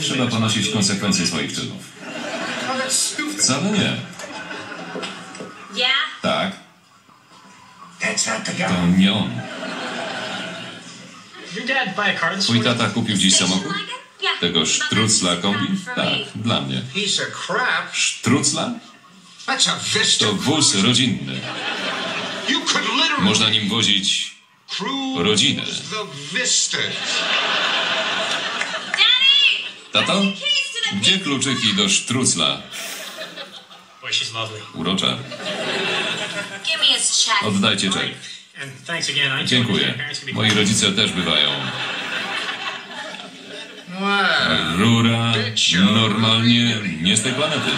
Trzeba take ponosić konsekwencje swoich czynów. Wcale nie. Tak, to nie on. Twój tata kupił dziś samochód? Tego sztrucla kombi? Tak, dla mnie. Sztrucla? To wóz rodzinny. Można nim wozić cruise rodzinę. Tato? Gdzie kluczyki do sztrucla? Urocza. Oddajcie czek. Dziękuję. Moi rodzice też bywają. Wow. Rura normalnie nie z tej planety.